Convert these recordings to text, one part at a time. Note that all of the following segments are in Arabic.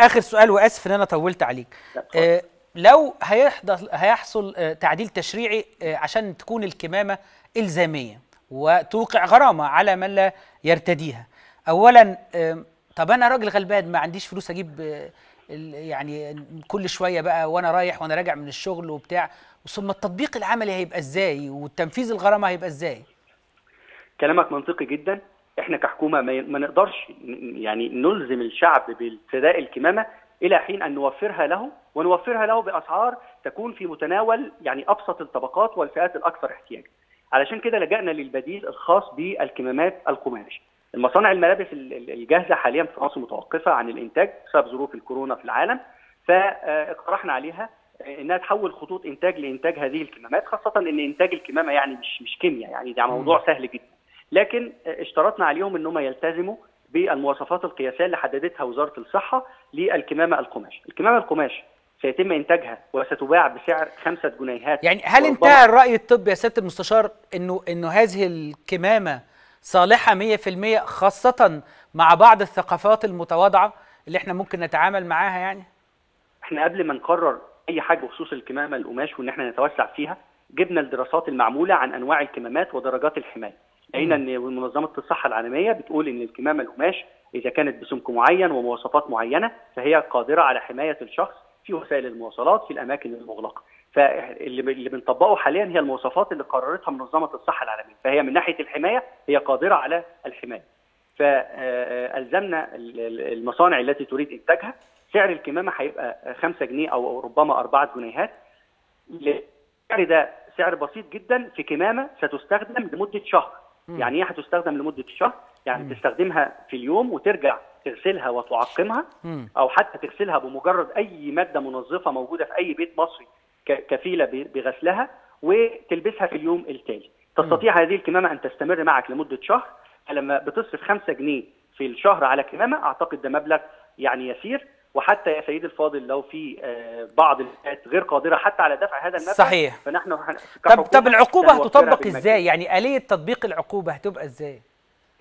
آخر سؤال وآسف إن أنا طولت عليك. آه لو هيحدث هيحصل آه تعديل تشريعي آه عشان تكون الكمامة إلزامية وتوقع غرامة على من لا يرتديها. اولا آه طب أنا راجل غلبان ما عنديش فلوس أجيب آه يعني كل شوية بقى وأنا رايح وأنا راجع من الشغل وبتاع. ثم التطبيق العملي هيبقى إزاي؟ والتنفيذ الغرامة هيبقى إزاي؟ كلامك منطقي جدا. إحنا كحكومة ما نقدرش يعني نلزم الشعب بارتداء الكمامة إلى حين أن نوفرها له ونوفرها له بأسعار تكون في متناول يعني أبسط الطبقات والفئات الأكثر احتياجا. علشان كده لجأنا للبديل الخاص بالكمامات القماش. المصانع الملابس الجاهزة حاليا في مصر متوقفة عن الإنتاج بسبب ظروف الكورونا في العالم فاقترحنا عليها إنها تحول خطوط إنتاج لإنتاج هذه الكمامات خاصة إن إنتاج الكمامة يعني مش مش كيمياء يعني ده موضوع سهل جدا. لكن اشترطنا عليهم إنهم يلتزموا بالمواصفات القياسية اللي حددتها وزارة الصحة للكمامة القماش، الكمامة القماش سيتم إنتاجها وستباع بسعر خمسة جنيهات يعني هل انتهى الرأي الطبي يا سياده المستشار انه إنه هذه الكمامة صالحة 100% خاصة مع بعض الثقافات المتواضعة اللي إحنا ممكن نتعامل معاها يعني؟ إحنا قبل ما نقرر أي حاجة بخصوص الكمامة القماش وإن إحنا نتوسع فيها جبنا الدراسات المعمولة عن أنواع الكمامات ودرجات الحماية. لقينا إن منظمة الصحة العالمية بتقول إن الكمامة القماش إذا كانت بسمك معين ومواصفات معينة فهي قادرة على حماية الشخص في وسائل المواصلات في الأماكن المغلقة. فاللي اللي بنطبقه حاليا هي المواصفات اللي قررتها منظمة الصحة العالمية. فهي من ناحية الحماية هي قادرة على الحماية. فالزمنا المصانع التي تريد إنتاجها سعر الكمامة هيبقى 5 جنيه أو ربما 4 جنيهات. السعر ده سعر بسيط جدا في كمامة ستستخدم لمدة شهر. يعني إيه هتستخدم لمدة شهر؟ يعني مم. تستخدمها في اليوم وترجع تغسلها وتعقمها مم. أو حتى تغسلها بمجرد أي مادة منظفة موجودة في أي بيت مصري كفيلة بغسلها وتلبسها في اليوم التالي. تستطيع مم. هذه الكمامة أن تستمر معك لمدة شهر فلما بتصرف 5 جنيه في الشهر على كمامة أعتقد ده مبلغ يعني يسير وحتى يا سيدي الفاضل لو في بعض الفئات غير قادرة حتى على دفع هذا المبلغ صحيح فنحن طب طب العقوبة هتطبق إزاي؟ يعني آلية تطبيق العقوبة هتبقى إزاي؟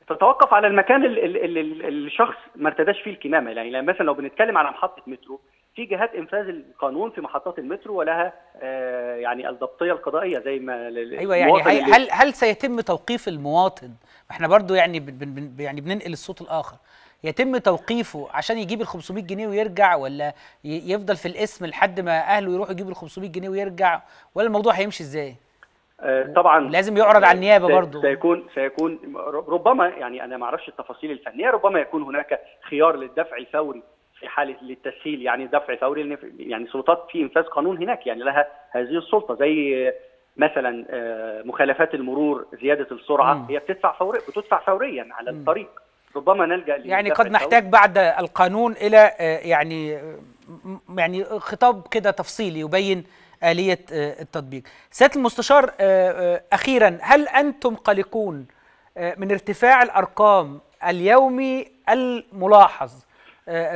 تتوقف على المكان اللي الشخص ما ارتداش فيه الكمامة يعني مثلا لو بنتكلم على محطة مترو في جهات إنفاذ القانون في محطات المترو ولها آه يعني الضبطية القضائية زي ما أيوه يعني هل هل سيتم توقيف المواطن؟ إحنا برضو يعني بن بن يعني بننقل الصوت الآخر. يتم توقيفه عشان يجيب ال 500 جنيه ويرجع ولا يفضل في القسم لحد ما أهله يروحوا يجيبوا ال 500 جنيه ويرجع؟ ولا الموضوع هيمشي إزاي؟ آه طبعا. لازم يعرض على النيابة برضه سيكون سيكون ربما يعني أنا ما أعرفش التفاصيل الفنية ربما يكون هناك خيار للدفع الفوري. في حالة للتسهيل يعني دفع فوري يعني سلطات في إنفاذ قانون هناك يعني لها هذه السلطة زي مثلا مخالفات المرور زيادة السرعة. هي بتدفع فوري بتدفع فوريا على. الطريق ربما نلجأ يعني قد نحتاج بعد القانون إلى يعني يعني خطاب كده تفصيلي يبين آلية التطبيق سيادة المستشار أخيرا هل أنتم قلقون من ارتفاع الأرقام اليومي الملاحظ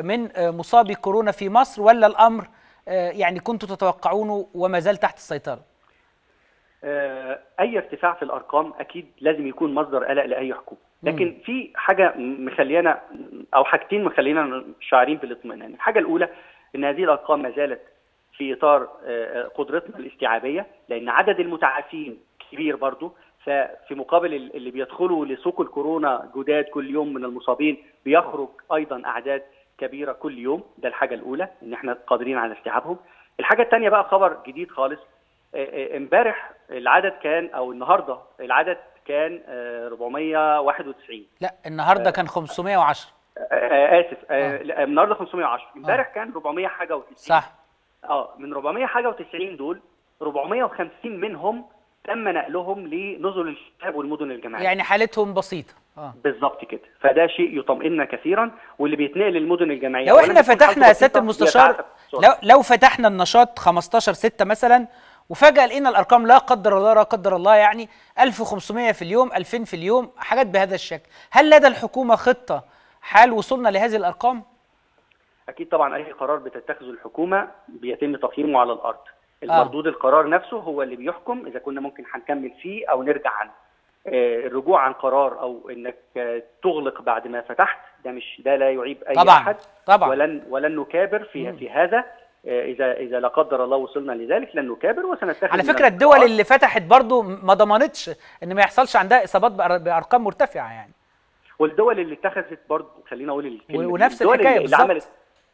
من مصابي كورونا في مصر ولا الأمر يعني كنتم تتوقعونه وما زال تحت السيطرة؟ أي ارتفاع في الأرقام أكيد لازم يكون مصدر قلق لأي حكومة. لكن في حاجة مخلينا أو حاجتين مخلينا شاعرين بالاطمئنان الحاجة الأولى أن هذه الأرقام ما زالت في إطار قدرتنا الاستيعابية لأن عدد المتعافين كبير برضه ففي مقابل اللي بيدخلوا لسوق الكورونا جداد كل يوم من المصابين بيخرج أيضا أعداد كبيرة كل يوم ده الحاجة الأولى إن إحنا قادرين على استيعابهم. الحاجة الثانية بقى خبر جديد خالص امبارح العدد كان أو النهارده العدد كان 491 لا النهارده كان 510 آسف آه. النهارده 510 امبارح آه. كان 400 حاجة و90 صح. آه من 400 حاجة و90 دول 450 منهم تم نقلهم لنزل الشباب والمدن الجامعيه يعني حالتهم بسيطة. آه. بالظبط كده. فده شيء يطمئننا كثيرا واللي بيتنقل للمدن الجامعيه لو إحنا فتحنا يا سياده المستشار لو لو فتحنا النشاط 15 6 مثلا وفجأة لقينا الأرقام لا قدر الله لا قدر الله يعني 1500 في اليوم 2000 في اليوم حاجات بهذا الشكل. هل لدى الحكومة خطة حال وصولنا لهذه الأرقام؟ أكيد طبعا أي قرار بتتخذه الحكومة بيتم تقييمه على الأرض. المردود آه. القرار نفسه هو اللي بيحكم إذا كنا ممكن هنكمل فيه أو نرجع عنه الرجوع عن قرار أو إنك تغلق بعد ما فتحت ده مش ده لا يعيب أي طبعا أحد طبعا ولن ولن نكابر في في هذا آه، إذا إذا لا قدر الله وصلنا لذلك لن نكابر وسنتخذ على فكرة الدول. اللي فتحت برضو ما ضمنتش إن ما يحصلش عندها إصابات بأرقام مرتفعة يعني والدول اللي اتخذت برضه خلينا أقول الكلمة. ونفس الدول الحكاية اللي اللي. عملت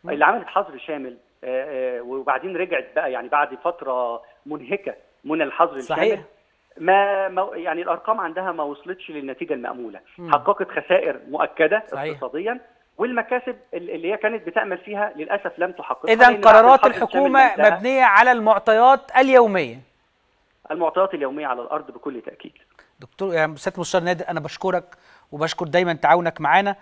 اللي عملت حظر شامل آه، آه، وبعدين رجعت بقى يعني بعد فترة منهكة من الحظر صحيح. الشامل ما يعني الأرقام عندها ما وصلتش للنتيجة المأمولة مم. حققت خسائر مؤكدة صحيح. اقتصاديا والمكاسب اللي هي كانت بتأمل فيها للأسف لم تحققها اذا قرارات الحكومة مبنية على المعطيات اليومية المعطيات اليومية على الأرض بكل تأكيد دكتور يعني سياده المستشار نادر أنا بشكرك وبشكر دايما تعاونك معانا